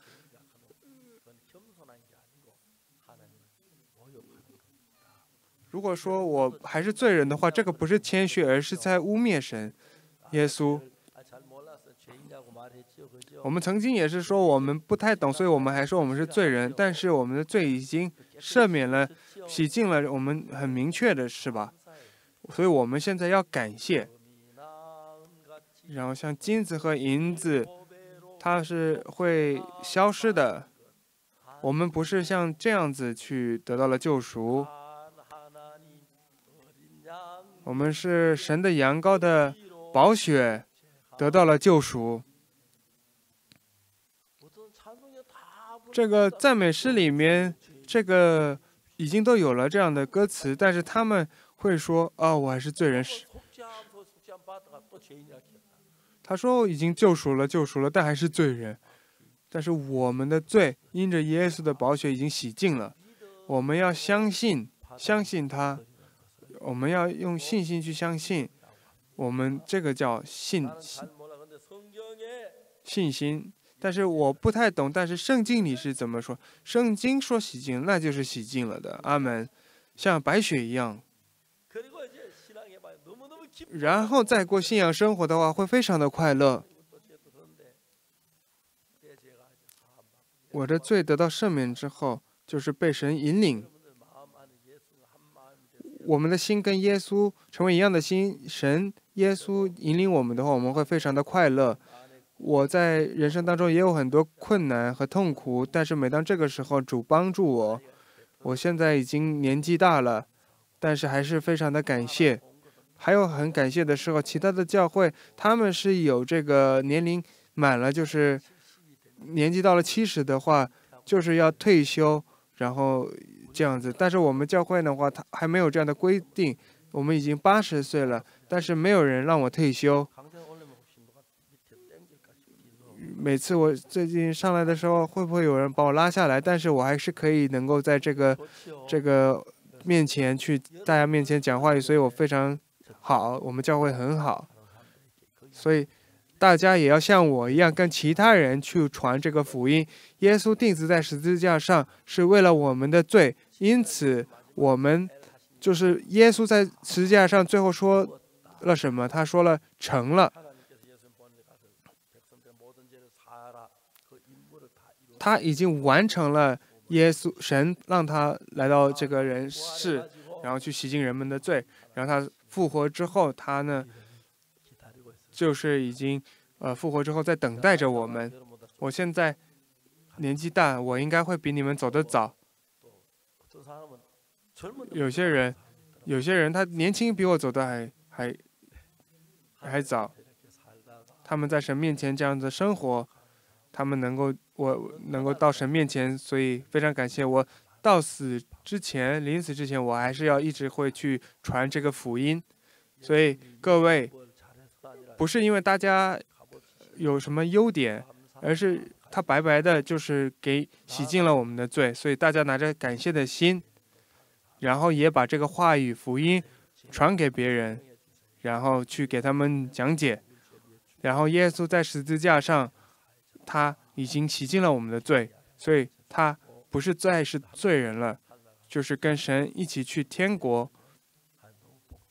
如果说我还是罪人的话，这个不是谦虚，而是在污蔑神。耶稣，我们曾经也是说我们不太懂所以我们还说我们是罪人但是我们的罪已经赦免了洗净了我们很明确的是吧？所以我们现在要感谢。然后像金子和银子它是会消失的我们不是像这样子去得到了救赎。我们是神的羊羔的宝血得到了救赎。这个赞美诗里面，这个已经都有了这样的歌词，但是他们会说：“啊，我还是罪人。”是。他说：“已经救赎了，救赎了，但还是罪人。”但是我们的罪因着耶稣的宝血已经洗净了。我们要相信，相信他。我们要用信心去相信。我们这个叫信，信心。但是我不太懂但是圣经里是怎么说圣经说洗净那就是洗净了的阿门。像白雪一样。然后再过信仰生活的话会非常的快乐我的罪得到赦免之后就是被神引领我们的心跟耶稣成为一样的心神耶稣引领我们的话我们会非常的快乐。我在人生当中也有很多困难和痛苦，但是每当这个时候，主帮助我。我现在已经年纪大了，但是还是非常的感谢。还有很感谢的时候，其他的教会他们是有这个年龄满了，就是年纪到了七十的话，就是要退休，然后这样子。但是我们教会的话，他还没有这样的规定。我们已经八十岁了，但是没有人让我退休。每次我最近上来的时候，会不会有人把我拉下来？但是我还是可以能够在这个这个面前去大家面前讲话语，所以我非常好。我们教会很好，所以大家也要像我一样，跟其他人去传这个福音。耶稣钉死在十字架上是为了我们的罪，因此我们就是耶稣在十字架上最后说了什么？他说了成了。他已经完成了耶稣神让他来到这个人世，然后去洗净人们的罪，然后他复活之后，他呢就是已经呃复活之后在等待着我们。我现在年纪大，我应该会比你们走得早。有些人，有些人他年轻比我走的还还还早，他们在神面前这样的生活。他们能够，我能够到神面前，所以非常感谢。我到死之前，临死之前，我还是要一直会去传这个福音。所以各位，不是因为大家有什么优点，而是他白白的，就是给洗净了我们的罪。所以大家拿着感谢的心，然后也把这个话语福音传给别人，然后去给他们讲解。然后耶稣在十字架上。他已经洗净了我们的罪，所以他不是再是罪人了，就是跟神一起去天国。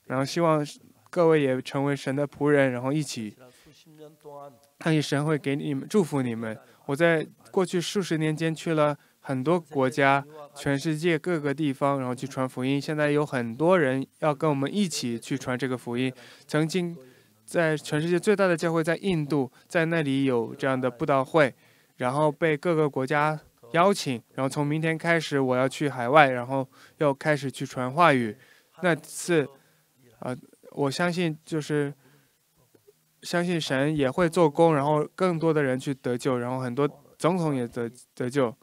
然后希望各位也成为神的仆人，然后一起，看神会给你们祝福你们。我在过去数十年间去了很多国家，全世界各个地方，然后去传福音。现在有很多人要跟我们一起去传这个福音。曾经。在全世界最大的教会在印度，在那里有这样的布道会，然后被各个国家邀请，然后从明天开始我要去海外，然后要开始去传话语。那次，啊，我相信就是相信神也会做工，然后更多的人去得救，然后很多总统也得得救。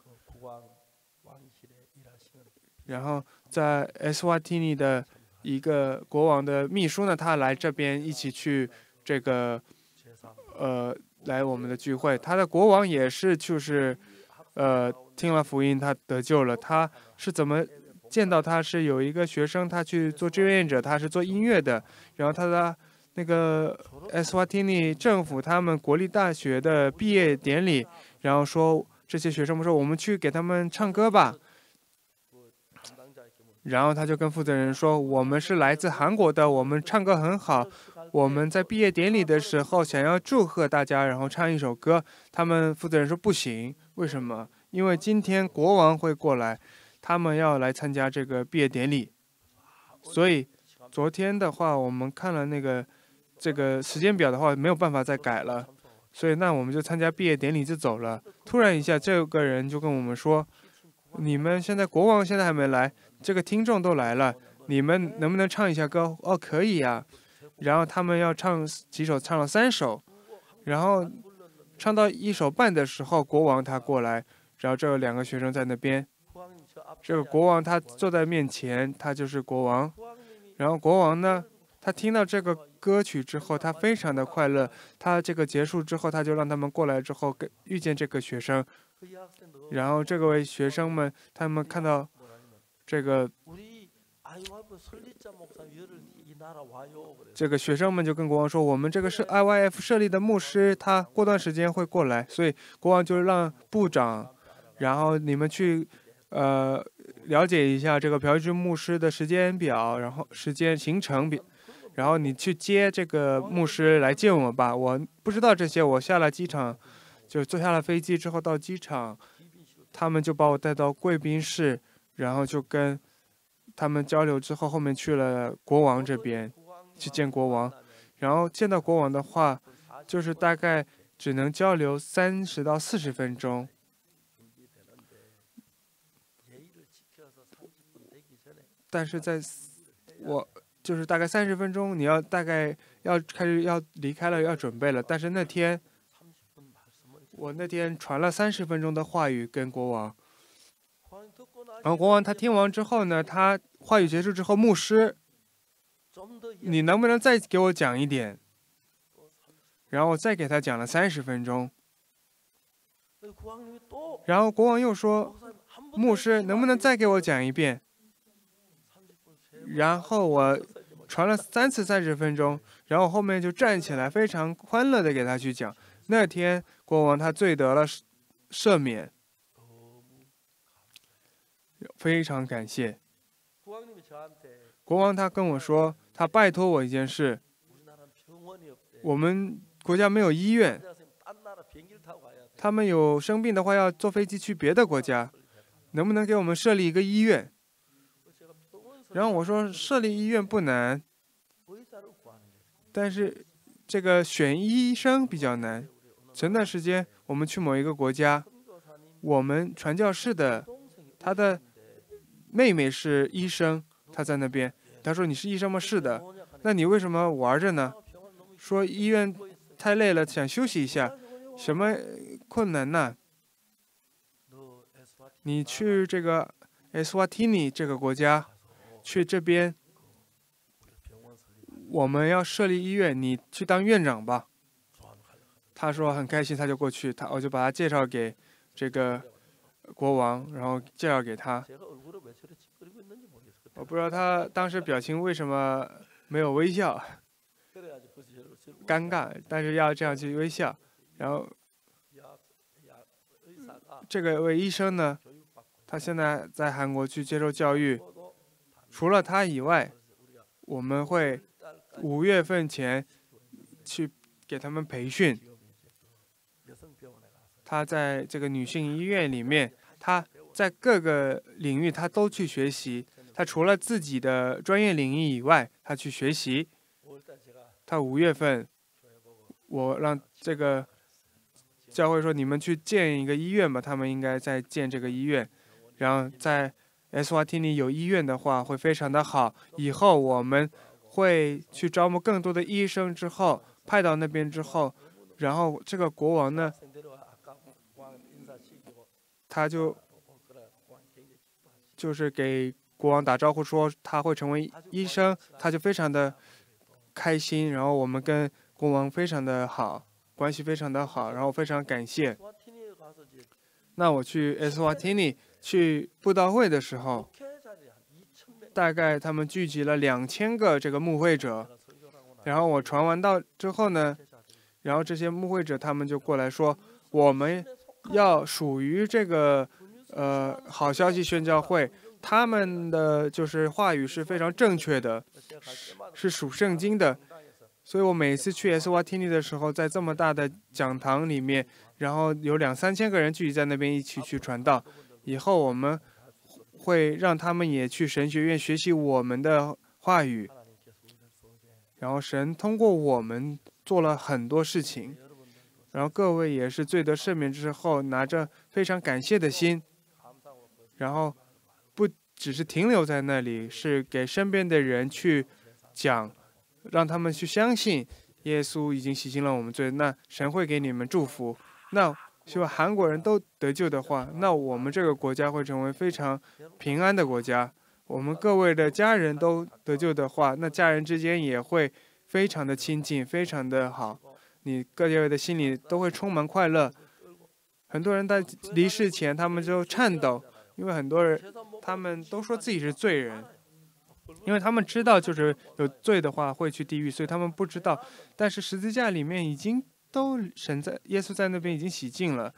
然后在 S Y T N 的。一个国王的秘书呢，他来这边一起去这个，呃，来我们的聚会。他的国王也是，就是，呃，听了福音，他得救了。他是怎么见到？他是有一个学生，他去做志愿者，他是做音乐的。然后他的那个 S Y T N 政府，他们国立大学的毕业典礼，然后说这些学生们说，我们去给他们唱歌吧。然后他就跟负责人说：“我们是来自韩国的，我们唱歌很好。我们在毕业典礼的时候想要祝贺大家，然后唱一首歌。他们负责人说不行，为什么？因为今天国王会过来，他们要来参加这个毕业典礼。所以昨天的话，我们看了那个这个时间表的话，没有办法再改了。所以那我们就参加毕业典礼就走了。突然一下，这个人就跟我们说：你们现在国王现在还没来。”这个听众都来了，你们能不能唱一下歌？哦，可以呀。然后他们要唱几首，唱了三首。然后唱到一首半的时候，国王他过来，然后这有两个学生在那边。这个国王他坐在面前，他就是国王。然后国王呢，他听到这个歌曲之后，他非常的快乐。他这个结束之后，他就让他们过来之后跟遇见这个学生。然后这个学生们，他们看到。这个这个学生们就跟国王说：“我们这个是 IYF 设立的牧师，他过段时间会过来。”所以国王就让部长，然后你们去呃了解一下这个朴智牧师的时间表，然后时间行程表，然后你去接这个牧师来见我吧。我不知道这些，我下了机场，就坐下了飞机之后到机场，他们就把我带到贵宾室。然后就跟他们交流之后，后面去了国王这边去见国王。然后见到国王的话，就是大概只能交流三十到四十分钟。但是在我就是大概三十分钟，你要大概要开始要离开了，要准备了。但是那天我那天传了三十分钟的话语跟国王。然后国王他听完之后呢，他话语结束之后，牧师，你能不能再给我讲一点？然后我再给他讲了三十分钟。然后国王又说，牧师能不能再给我讲一遍？然后我传了三次三十分钟，然后后面就站起来，非常欢乐的给他去讲。那天国王他罪得了赦免。非常感谢。国王他跟我说他拜托我一件事我们国家没有医院他们有生病的话要坐飞机去别的国家能不能给我们设立一个医院？然后我说设立医院不难但是这个选医生比较难前段时间我们去某一个国家我们传教士的他的妹妹是医生，她在那边。她说：“你是医生吗？是的。”那你为什么玩着呢？说医院太累了，想休息一下。什么困难呢？你去这个埃斯瓦提尼这个国家，去这边我们要设立医院，你去当院长吧。她说很开心，她就过去。她我就把她介绍给这个国王，然后介绍给她。我不知道他当时表情为什么没有微笑尴尬，但是要这样去微笑。然后这个位医生呢，他现在在韩国去接受教育，除了他以外，我们会五月份前去给他们培训。他在这个女性医院里面，他在各个领域他都去学习。他除了自己的专业领域以外他去学习。他五月份我让这个教会说你们去建一个医院吧他们应该在建这个医院。然后在 s 滑梯里有医院的话会非常的好以后我们会去招募更多的医生之后派到那边之后然后这个国王呢他就就是给国王打招呼说他会成为医生，他就非常的开心，然后我们跟国王非常的好，关系非常的好，然后非常感谢。那我去 Swatini 去布道会的时候，大概他们聚集了两千个这个慕会者。然后我传完道之后呢，然后这些慕会者他们就过来说，我们要属于这个呃好消息宣教会他们的就是话语是非常正确的，是属圣经的。所以我每次去 sytv 的时候，在这么大的讲堂里面，然后有两三千个人聚集在那边，一起去传道。以后我们会让他们也去神学院学习我们的话语，然后神通过我们做了很多事情，然后各位也是最得赦免之后，拿着非常感谢的心，然后。只是停留在那里，是给身边的人去讲，让他们去相信耶稣已经洗净了我们罪，那神会给你们祝福。那希望韩国人都得救的话，那我们这个国家会成为非常平安的国家。我们各位的家人都得救的话，那家人之间也会非常的亲近，非常的好。你各位的心里都会充满快乐。很多人在离世前，他们就颤抖，因为很多人他们都说自己是罪人因为他们知道就是有罪的话会去地狱所以他们不知道。但是十字架里面已经都神在耶稣在那边已经洗净了。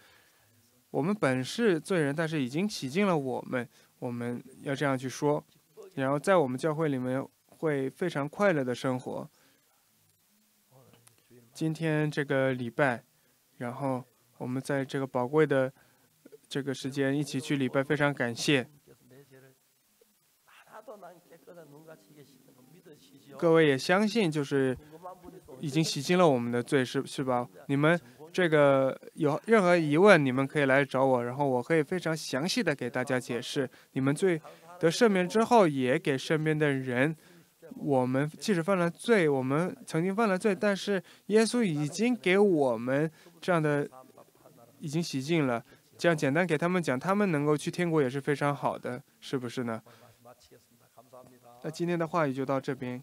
我们本是罪人但是已经洗净了我们我们要这样去说。然后在我们教会里面会非常快乐的生活。今天这个礼拜然后我们在这个宝贵的这个时间一起去礼拜，非常感谢。各位也相信就是已经洗净了我们的罪，是是吧？你们这个有任何疑问，你们可以来找我，然后我可以非常详细的给大家解释。你们最得赦免之后，也给身边的人，我们即使犯了罪，我们曾经犯了罪，但是耶稣已经给我们这样的，已经洗净了。这样简单给他们讲他们能够去天国也是非常好的是不是呢？那今天的话也就到这边